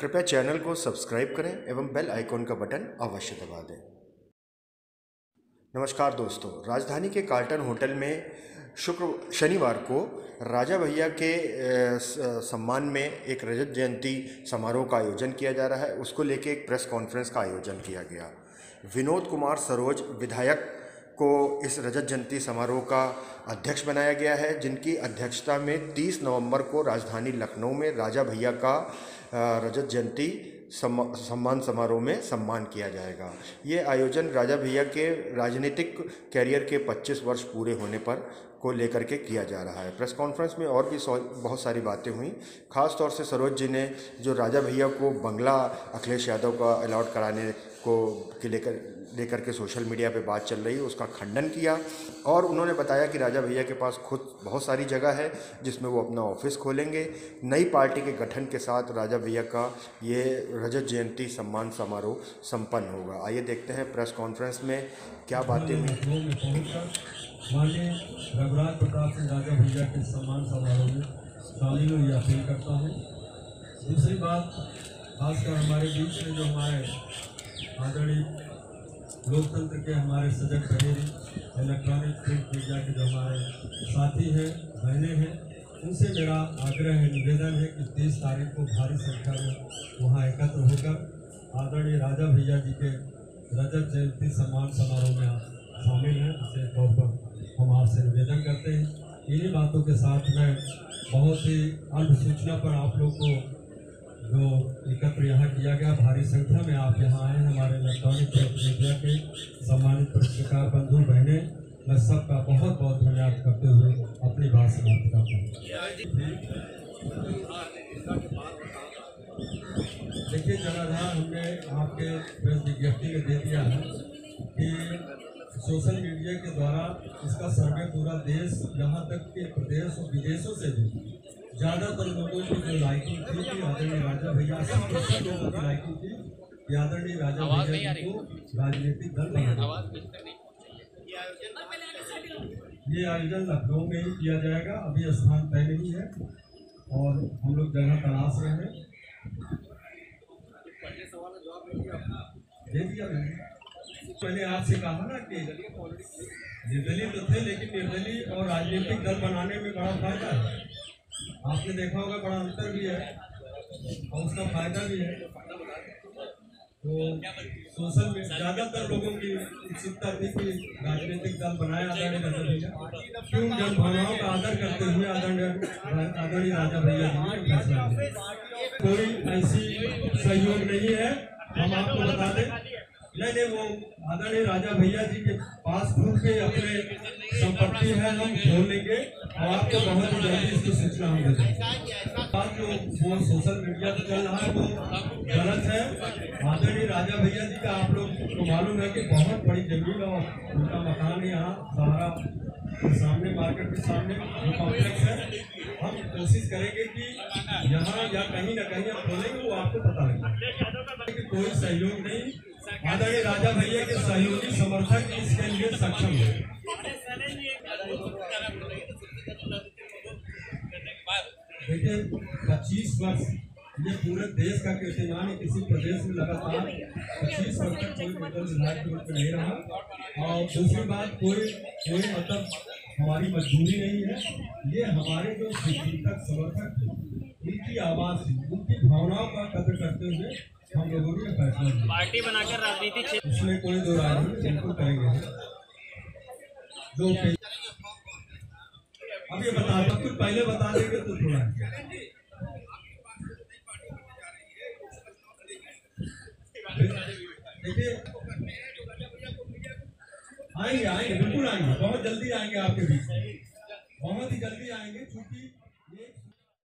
कृपया चैनल को सब्सक्राइब करें एवं बेल आइकॉन का बटन अवश्य दबा दें। नमस्कार दोस्तों, राजधानी के कार्टन होटल में शुक्र, शनिवार को राजा भैया के सम्मान में एक रजत जयंती समारोह का आयोजन किया जा रहा है। उसको लेके एक प्रेस कॉन्फ्रेंस का आयोजन किया गया। विनोद कुमार सरोज, विधायक को इस रजत जयंती समारोह का अध्यक्ष बनाया गया है, जिनकी अध्यक्षता में 30 नवंबर को राजधानी लखनऊ में राजा भैया का रजत जयंती सम्मान समारोह में सम्मान किया जाएगा। ये आयोजन राजा भैया के राजनीतिक कैरियर के 25 वर्ष पूरे होने पर को लेकर के किया जा रहा है। प्रेस कॉन्फ्रेंस में और भी बहुत सारी बातें हुई। खास तौर से सरोज जी ने जो राजा भैया को बंगला अखिलेश यादव का अलॉट कराने को के लेकर लेकर के सोशल मीडिया पे बात चल रही है, उसका खंडन किया और उन्होंने बताया कि राजा भैया के पास खुद बहुत सारी जगह है जिसमें वो अपना ऑफ़िस खोलेंगे। नई पार्टी के गठन के साथ राजा भैया का ये रजत जयंती सम्मान समारोह संपन्न होगा। आइए देखते हैं प्रेस कॉन्फ्रेंस में क्या बातें हुई। माननीय रघुराज प्रताप सिंह राजा भैया के सम्मान समारोह में करता हूँ। दूसरी बात, खासकर हमारे बीच में जो हमारे आदरणीय लोकतंत्र के हमारे सजग बहेरी इलेक्ट्रॉनिक प्रिंट मीडिया के जो हमारे साथी हैं, बहनें हैं, उनसे मेरा आग्रह है, निवेदन है कि तीस तारीख को भारी संख्या में वहाँ एकत्र होकर आदरणीय राजा भैया जी के रजत जयंती सम्मान समारोह में आप शामिल हैं। इसे तौर पर हम आपसे निवेदन करते हैं। इन्हीं बातों के साथ में बहुत ही अल्प सूचना पर आप लोग को जो एकत्र यहाँ किया गया, भारी संख्या में आप यहाँ आए हैं, हमारे इलेक्ट्रॉनिक मीडिया के सम्मानित पत्रकार बंधु बहने मैं सबका बहुत बहुत धन्यवाद करते हुए अपनी बात समाप्त करता हूँ। देखिए जनाधार हमने आपके प्रेस विज्ञप्ति में दे दिया है कि सोशल मीडिया के द्वारा इसका सर्वे पूरा देश यहाँ तक के प्रदेश और विदेशों से भी ज़्यादातर लोगों की जो लाइकिंग थी कि आदरणीय राजा भैया लोगों की लाइकिंग थी कि आदरणीय राजा भैया को राजनीतिक दल बना ये आयोजन लखनऊ में ही किया जाएगा। अभी स्थान तय नहीं है और हम लोग जगह तलाश रहे हैं। दे दिया मैंने। मैंने आपसे कहा ना कि निर्दलीय तो थे, लेकिन निर्दलीय और राजनीतिक दल बनाने में बड़ा फ़ायदा है। आपने देखा होगा, बड़ा अंतर भी है और उसका फ़ायदा भी है। तो सोशल में ज़्यादातर लोगों की उत्सुकता थी कि राजनीतिक दल बनाया आदरणीय राजा भैया। क्यों? जन भावनाओं का आदर करते हुए आदरणीय आदरणीय राजा भैया कोई ऐसी सहयोग नहीं है, हम आपको बता दें। नहीं नहीं, वो आदरणीय राजा भैया जी के पास खुद के अपने संपत्ति है, हम खोल लेंगे और आपको बहुत ही जल्दी इसकी सूचना हम दे देंगे। बात जो सोशल मीडिया पर चल रहा है, वो है राजा भैया जी का आप लोग को मालूम है कि बहुत बड़ी ज़मीन और उनका मकान यहाँ, सहारा सामने, मार्केट के सामने जो कॉम्प्लेक्स है। हम कोशिश करेंगे कि यहाँ या कहीं ना कहीं हम खोलेंगे, वो आपको पता लगे। कोई सहयोग नहीं। आदरणीय राजा भैया के सहयोगी समर्थक इसके लिए सक्षम है। देखिए, पच्चीस वर्ष ये पूरे देश का कीर्तिमान है किसी प्रदेश में लगातार पच्चीस वर्ष तक कोई मतलब विधायक के रूप में नहीं रहा। और दूसरी बात कोई कोई मतलब हमारी मजबूरी नहीं है। ये हमारे जो शिक्षक समर्थक उनकी आवाज़ थी उनकी भावनाओं का कदर करते हुए हम लोगों ने फैसला पार्टी बनाकर राजनीति उसमें कोई दो राय बिल्कुल करेंगे जो अब ये बता दो कुछ पहले बता देंगे तो थोड़ा। आएँगे आएँगे बिल्कुल आएँगे। बहुत जल्दी आएँगे आपके बीच बहुत ही जल्दी आएँगे क्योंकि